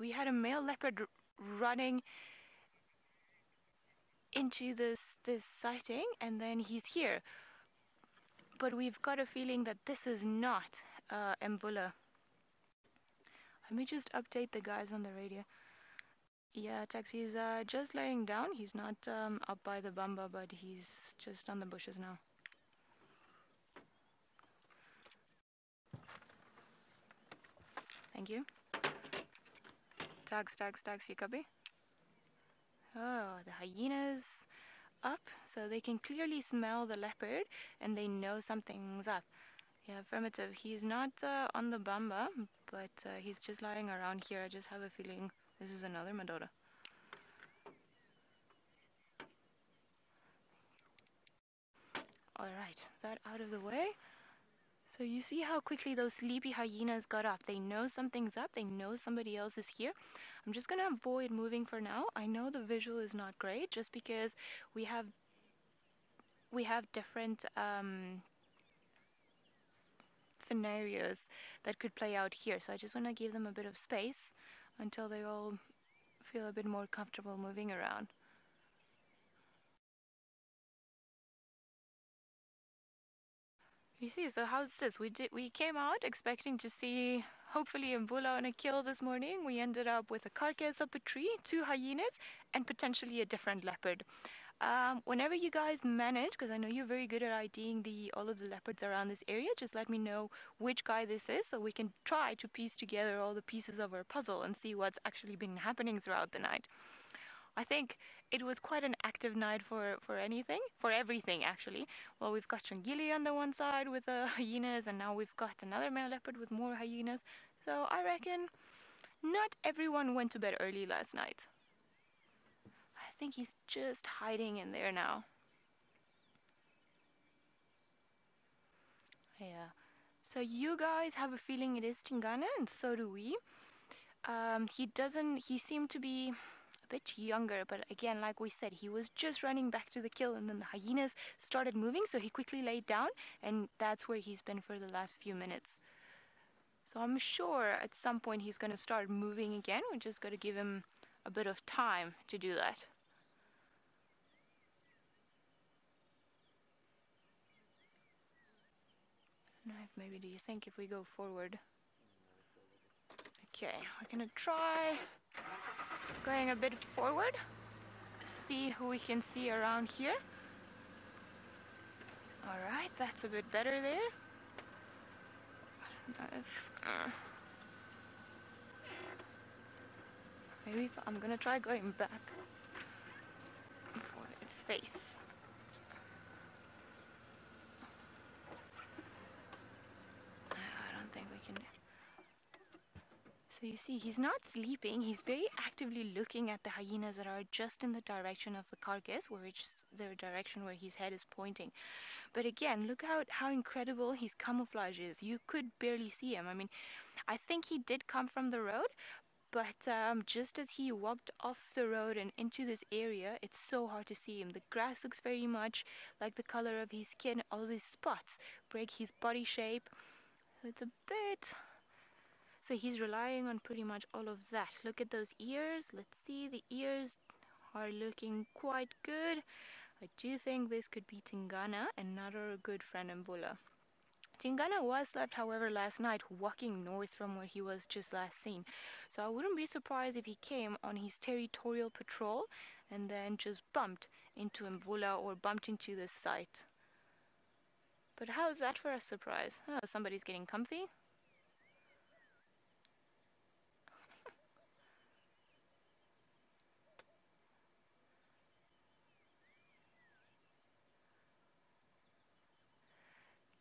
We had a male leopard running into this this sighting and then he's here but we've got a feeling that this is not uh, Mvula. Let me just update the guys on the radio. Yeah, Taxi's uh, just laying down. He's not um, up by the bamba, but he's just on the bushes now. Thank you. Tags, tags, tags, you copy? Oh, the hyenas up, so they can clearly smell the leopard and they know something's up. Yeah, affirmative. He's not uh, on the bamba, but uh, he's just lying around here. I just have a feeling this is another Madota. Alright, that out of the way. So you see how quickly those sleepy hyenas got up. They know something's up. They know somebody else is here. I'm just going to avoid moving for now. I know the visual is not great just because we have we have different um, scenarios that could play out here. So I just want to give them a bit of space until they all feel a bit more comfortable moving around. You see, so how's this? We did we came out expecting to see hopefully a Mvula on a kill this morning. We ended up with a carcass up a tree, two hyenas, and potentially a different leopard. Um, whenever you guys manage, because I know you're very good at IDing the all of the leopards around this area, just let me know which guy this is so we can try to piece together all the pieces of our puzzle and see what's actually been happening throughout the night. I think it was quite an active night for, for anything, for everything actually. Well, we've got Shangili on the one side with the hyenas, and now we've got another male leopard with more hyenas. So I reckon not everyone went to bed early last night. I think he's just hiding in there now. Yeah. So you guys have a feeling it is Tingana, and so do we. Um, he doesn't. He seemed to be a bit younger, but again, like we said, he was just running back to the kill, and then the hyenas started moving, so he quickly laid down, and that's where he's been for the last few minutes. So I'm sure at some point he's going to start moving again. We're just going to give him a bit of time to do that. Maybe do you think if we go forward? Okay, we're gonna try going a bit forward, see who we can see around here. Alright, that's a bit better there. If... Uh, maybe I'm gonna try going back for its face. I don't think we can so you see, he's not sleeping. He's very actively looking at the hyenas that are just in the direction of the carcass, which the direction where his head is pointing. But again, look out how incredible his camouflage is. You could barely see him. I mean, I think he did come from the road, but um, just as he walked off the road and into this area, it's so hard to see him. The grass looks very much like the color of his skin. All these spots break his body shape. So it's a bit so he's relying on pretty much all of that. Look at those ears. Let's see, the ears are looking quite good. I do think this could be Tingana, another good friend Mvula. Tingana was left, however, last night walking north from where he was just last seen. So I wouldn't be surprised if he came on his territorial patrol and then just bumped into Mvula or bumped into this site. But how is that for a surprise? Oh, somebody's getting comfy.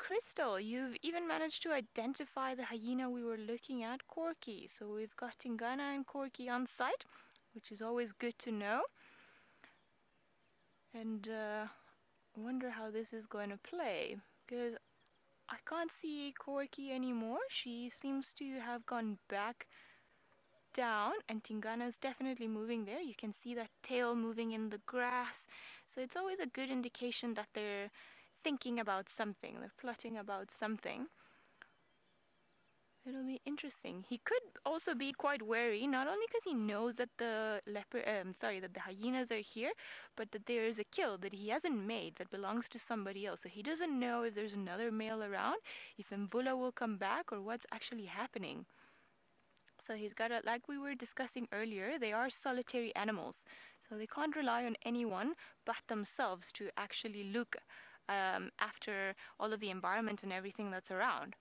Crystal, you've even managed to identify the hyena we were looking at, Corky. So we've got Tingana and Corky on site, which is always good to know. And uh, wonder how this is going to play, because I can't see Corky anymore. She seems to have gone back down and Tingana is definitely moving there. You can see that tail moving in the grass. So it's always a good indication that they're thinking about something, they're plotting about something. It'll be interesting. He could also be quite wary, not only because he knows that the leopard, um, sorry, that the hyenas are here, but that there is a kill that he hasn't made that belongs to somebody else. So he doesn't know if there's another male around, if Mvula will come back, or what's actually happening. So he's got a, like we were discussing earlier, they are solitary animals. So they can't rely on anyone but themselves to actually look um, after all of the environment and everything that's around.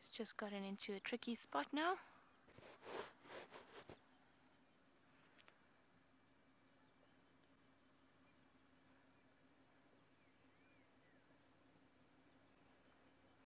It's just gotten into a tricky spot now.